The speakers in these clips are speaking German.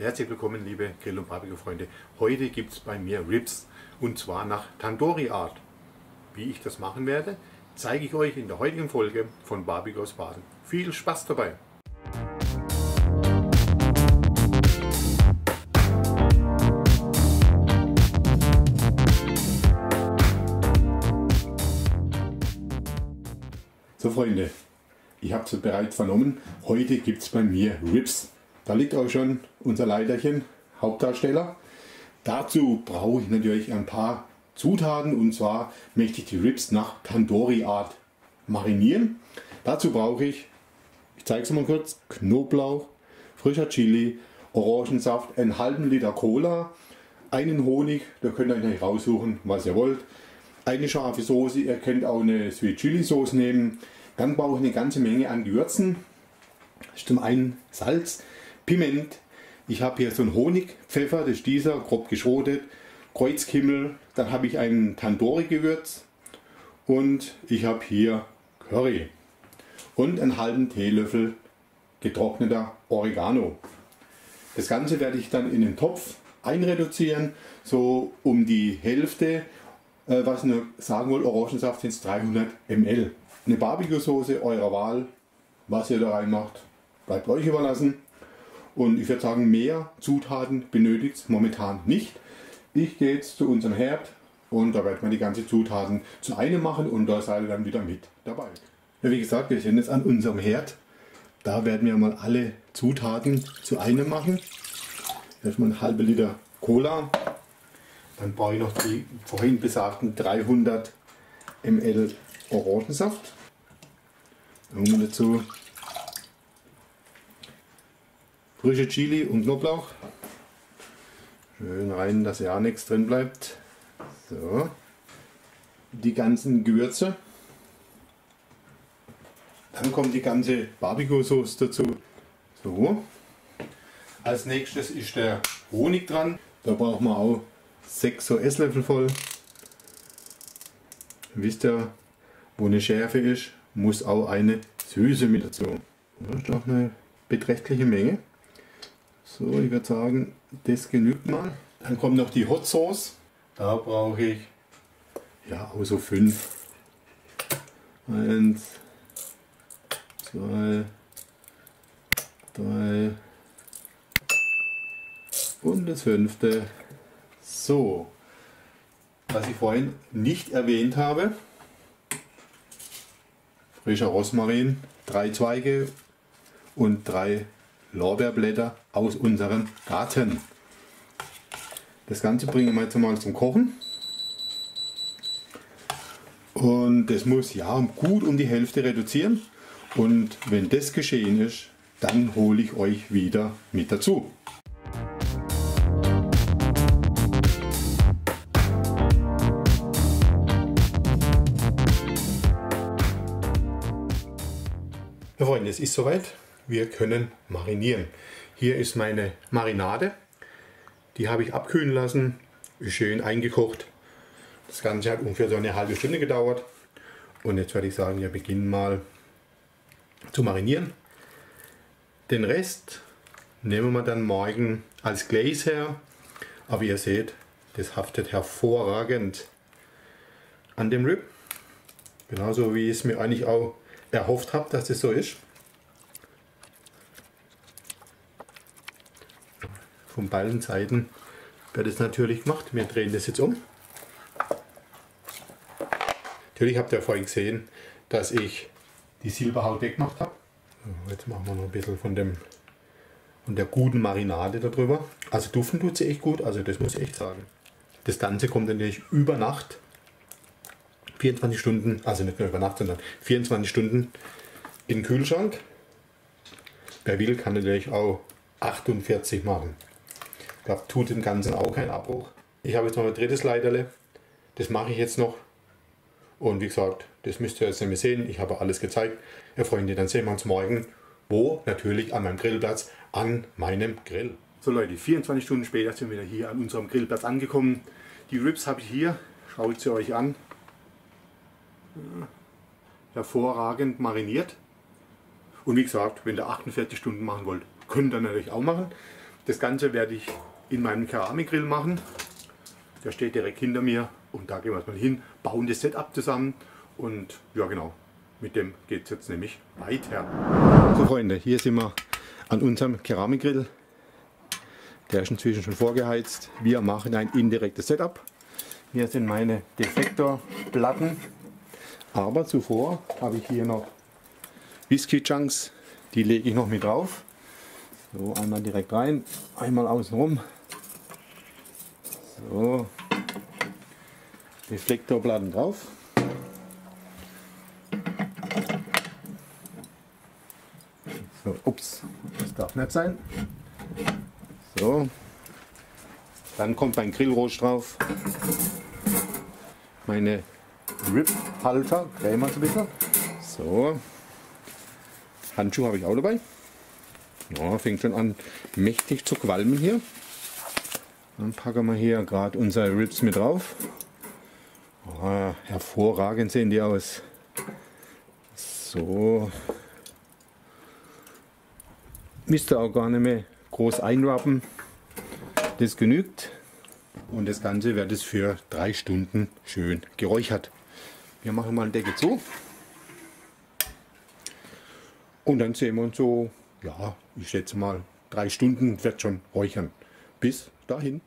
Herzlich willkommen, liebe Grill- und Barbecue-Freunde. Heute gibt es bei mir Ribs und zwar nach Tandoori-Art. Wie ich das machen werde, zeige ich euch in der heutigen Folge von Barbecue aus Baden. Viel Spaß dabei! So Freunde, ich habe es bereits vernommen, heute gibt es bei mir Ribs. Da liegt auch schon unser Leiterchen, Hauptdarsteller. Dazu brauche ich natürlich ein paar Zutaten und zwar möchte ich die Ribs nach Tandoori Art marinieren. Dazu brauche ich, ich zeige es mal kurz, Knoblauch, frischer Chili, Orangensaft, einen halben Liter Cola, einen Honig, da könnt ihr euch raussuchen, was ihr wollt, eine scharfe Soße, ihr könnt auch eine Sweet Chili Sauce nehmen. Dann brauche ich eine ganze Menge an Gewürzen. Zum einen Salz, Piment. Ich habe hier so einen Honigpfeffer, das ist dieser, grob geschrotet. Kreuzkimmel, dann habe ich ein Tandoori-Gewürz und ich habe hier Curry und einen halben Teelöffel getrockneter Oregano. Das Ganze werde ich dann in den Topf einreduzieren, so um die Hälfte, äh, was ich nur sagen wollte, Orangensaft sind 300 ml. Eine Barbecue-Soße eurer Wahl, was ihr da reinmacht, bleibt euch überlassen. Und ich würde sagen, mehr Zutaten benötigt es momentan nicht. Ich gehe jetzt zu unserem Herd und da werden wir die ganzen Zutaten zu einem machen und da seid ihr dann wieder mit dabei. Ja, wie gesagt, wir sind jetzt an unserem Herd. Da werden wir mal alle Zutaten zu einem machen. Erstmal ein halbe Liter Cola. Dann brauche ich noch die vorhin besagten 300 ml Orangensaft. Dann dazu frische Chili und Knoblauch. Schön rein, dass ja nichts drin bleibt. So. Die ganzen Gewürze. Dann kommt die ganze Barbecue-Sauce dazu. So. Als nächstes ist der Honig dran. Da brauchen wir auch 6 so Esslöffel voll. Wisst ihr, wo eine Schärfe ist, muss auch eine Süße mit dazu. Das ist doch eine beträchtliche Menge. So, ich würde sagen, das genügt mal. Dann kommt noch die Hot Sauce. Da brauche ich ja auch so fünf. Eins, zwei, drei und das fünfte. So, was ich vorhin nicht erwähnt habe, frischer Rosmarin, drei Zweige und drei Lorbeerblätter aus unserem Garten. Das Ganze bringen wir jetzt mal zum Kochen. Und das muss ja gut um die Hälfte reduzieren. Und wenn das geschehen ist, dann hole ich euch wieder mit dazu. Ja Freunde, es ist soweit wir können marinieren. Hier ist meine Marinade. Die habe ich abkühlen lassen, schön eingekocht. Das Ganze hat ungefähr so eine halbe Stunde gedauert. Und jetzt werde ich sagen, wir beginnen mal zu marinieren. Den Rest nehmen wir dann morgen als Glaze her. Aber ihr seht, das haftet hervorragend an dem Rib. Genauso wie ich es mir eigentlich auch erhofft habe, dass das so ist. Von beiden Seiten wird es natürlich gemacht. Wir drehen das jetzt um. Natürlich habt ihr vorhin gesehen, dass ich die Silberhaut weggemacht habe. Jetzt machen wir noch ein bisschen von, dem, von der guten Marinade darüber. Also duften tut sie echt gut, also das muss ich echt sagen. Das Ganze kommt natürlich über Nacht. 24 Stunden, also nicht nur über Nacht, sondern 24 Stunden in den Kühlschrank. Wer will, kann natürlich auch 48 machen glaube, tut dem Ganzen auch keinen Abbruch. Ich habe jetzt noch ein drittes Leiterle. Das mache ich jetzt noch. Und wie gesagt, das müsst ihr jetzt nämlich sehen. Ich habe alles gezeigt. Ja, Freunde, dann sehen wir uns morgen. Wo? Natürlich an meinem Grillplatz, an meinem Grill. So Leute, 24 Stunden später sind wir wieder hier an unserem Grillplatz angekommen. Die Ribs habe ich hier. Schaut sie euch an. Hervorragend mariniert. Und wie gesagt, wenn ihr 48 Stunden machen wollt, könnt ihr natürlich auch machen. Das Ganze werde ich in meinem Keramikgrill machen. Der steht direkt hinter mir und da gehen wir mal hin, bauen das Setup zusammen und ja genau, mit dem geht es jetzt nämlich weiter. So Freunde, hier sind wir an unserem Keramikgrill. Der ist inzwischen schon vorgeheizt. Wir machen ein indirektes Setup. Hier sind meine Defektorplatten. Aber zuvor habe ich hier noch Whisky Chunks. Die lege ich noch mit drauf. So, einmal direkt rein, einmal außenrum. So, Deflektorplatten drauf. So, ups, das darf nicht sein. So, dann kommt mein Grillrost drauf. Meine Rip-Halter, wir ein bisschen. So, Handschuhe habe ich auch dabei. Ja, fängt schon an mächtig zu qualmen hier. Dann packen wir hier gerade unsere Rips mit drauf. Oh, hervorragend sehen die aus. So. Müsste auch gar nicht mehr groß einrappen. Das genügt. Und das Ganze wird es für drei Stunden schön geräuchert. Wir machen mal den Deckel zu. Und dann sehen wir uns so, ja, ich schätze mal, drei Stunden wird schon räuchern. Bis dahin.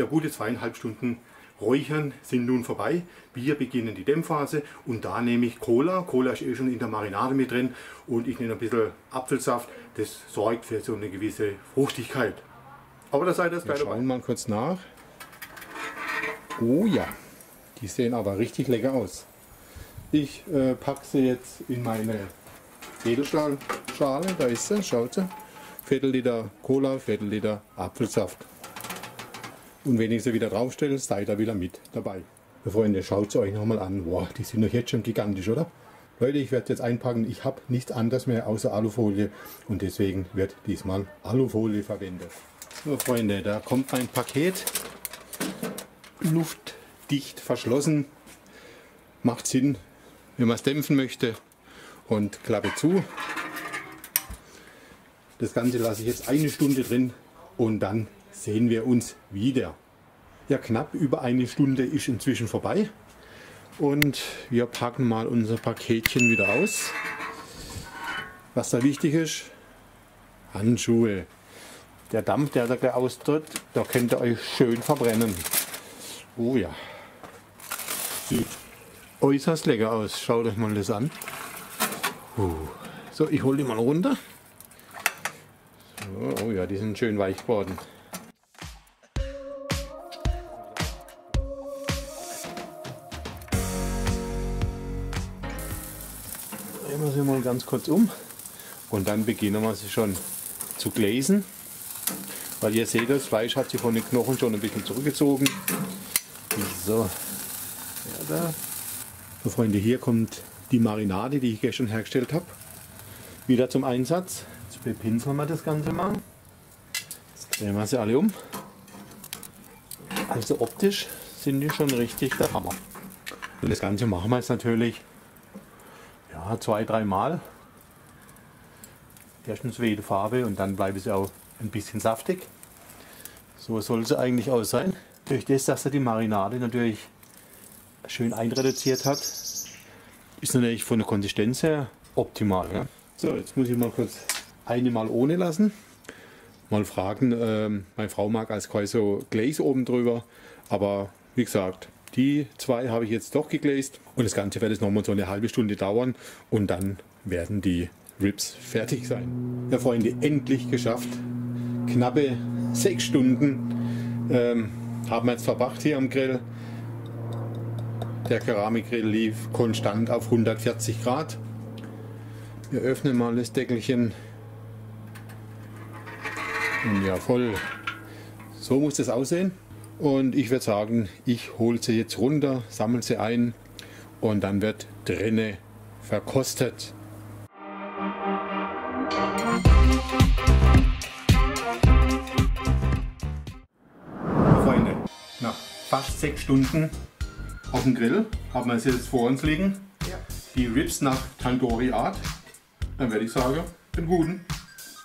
Ja, gute zweieinhalb Stunden Räuchern sind nun vorbei. Wir beginnen die Dämmphase und da nehme ich Cola. Cola ist eh schon in der Marinade mit drin und ich nehme ein bisschen Apfelsaft. Das sorgt für so eine gewisse Fruchtigkeit. Aber das ihr gleich Wir schauen mal kurz nach. Oh ja, die sehen aber richtig lecker aus. Ich äh, packe sie jetzt in meine Edelstahlschale. Da ist sie, schaut sie. Viertel Liter Cola, Viertel Liter Apfelsaft. Und wenn ich sie wieder draufstelle, seid ihr wieder mit dabei. Freunde, schaut sie euch nochmal an. Boah, die sind doch jetzt schon gigantisch, oder? Leute, ich werde jetzt einpacken. Ich habe nichts anderes mehr außer Alufolie und deswegen wird diesmal Alufolie verwendet. So Freunde, da kommt mein Paket. Luftdicht verschlossen. Macht Sinn, wenn man es dämpfen möchte. Und Klappe zu. Das Ganze lasse ich jetzt eine Stunde drin und dann sehen wir uns wieder. Ja, knapp über eine Stunde ist inzwischen vorbei. Und wir packen mal unser Paketchen wieder aus. Was da wichtig ist, Handschuhe. Der Dampf, der da austritt, da könnt ihr euch schön verbrennen. Oh ja. Sieht äußerst lecker aus. Schaut euch mal das an. Uh. So, ich hole die mal runter. So, oh ja, die sind schön weich geworden. Drehen wir sie mal ganz kurz um und dann beginnen wir sie schon zu gläsen. Weil ihr seht, das Fleisch hat sich von den Knochen schon ein bisschen zurückgezogen. So, ja, da. So Freunde, hier kommt die Marinade, die ich gestern hergestellt habe, wieder zum Einsatz. Jetzt bepinseln wir das Ganze mal. Jetzt drehen wir sie alle um. Also optisch sind die schon richtig der Hammer. Und das Ganze machen wir jetzt natürlich zwei, dreimal. Erstens jede Farbe und dann bleibt es auch ein bisschen saftig. So soll es eigentlich aus sein. Durch das, dass er die Marinade natürlich schön einreduziert hat, ist natürlich von der Konsistenz her optimal. Ja? So, jetzt muss ich mal kurz eine mal ohne lassen. Mal fragen, ähm, meine Frau mag als so Glaze oben drüber, aber wie gesagt, die zwei habe ich jetzt doch gegläst und das Ganze wird jetzt nochmal so eine halbe Stunde dauern und dann werden die Rips fertig sein. Ja Freunde, endlich geschafft. Knappe sechs Stunden ähm, haben wir jetzt verbracht hier am Grill. Der Keramikgrill lief konstant auf 140 Grad. Wir öffnen mal das Deckelchen. Und ja, voll. So muss das aussehen. Und ich würde sagen, ich hole sie jetzt runter, sammle sie ein und dann wird drinne verkostet. Freunde, nach fast sechs Stunden auf dem Grill haben wir sie jetzt vor uns liegen. Ja. Die Ribs nach Tandoori Art. Dann werde ich sagen, den guten.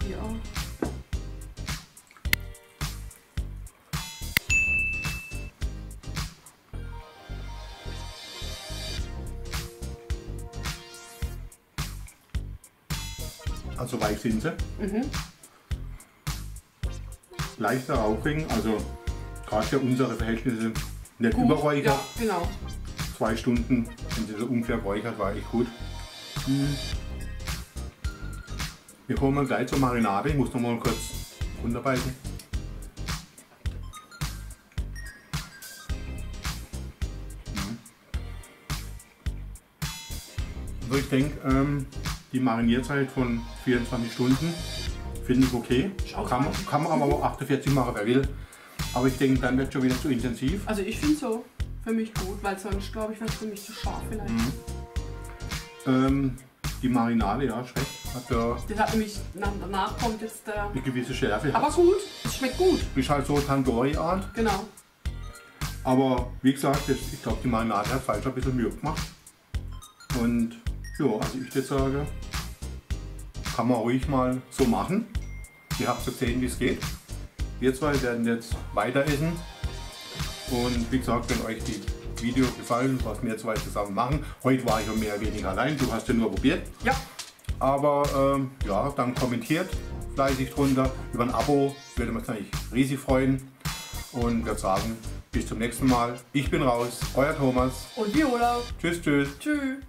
Ja. Also weich sind sie. Mhm. Leichter Rauchring, also gerade für unsere Verhältnisse nicht Gut. überräuchert. Ja, genau. Zwei Stunden, wenn sie so ungefähr räuchert, war echt gut. Hm. Wir kommen gleich zur Marinade. Ich muss noch mal kurz runterbeißen. Hm. Also ich denke, ähm, die Marinierzeit von 24 Stunden finde ich okay. Schaut Kann, man- kann man aber auch 48 machen, wer will. Aber ich denke, dann wird schon wieder zu intensiv. Also ich finde so für mich gut, weil sonst glaube ich, wäre es für mich zu scharf vielleicht. Mhm. Ähm, die Marinade, ja, schmeckt. Hat ja Das hat nämlich, nach- danach kommt jetzt der... eine gewisse Schärfe. Aber gut, es schmeckt gut. Ist halt so Tandoori-Art. Genau. Aber wie gesagt, das, ich glaube, die Marinade hat falsch ein bisschen Mühe gemacht. Und ja, also ich würde sagen, kann man ruhig mal so machen. Ihr habt gesehen, wie es geht. Wir zwei werden jetzt weiter essen. Und wie gesagt, wenn euch die Video gefallen, was wir zwei zusammen machen. Heute war ich ja mehr oder weniger allein, du hast ja nur probiert. Ja, Aber ähm, ja, dann kommentiert fleißig drunter. Über ein Abo würde mich natürlich riesig freuen. Und würde sagen, bis zum nächsten Mal. Ich bin raus, euer Thomas. und Viola. Tschüss, tschüss. Tschüss.